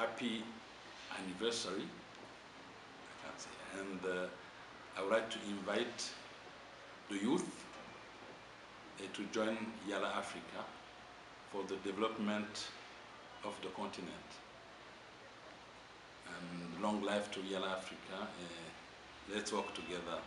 happy anniversary. I can say. And uh, I would like to invite the youth uh, to join Yala Africa for the development of the continent. And long life to Yala Africa. Uh, let's work together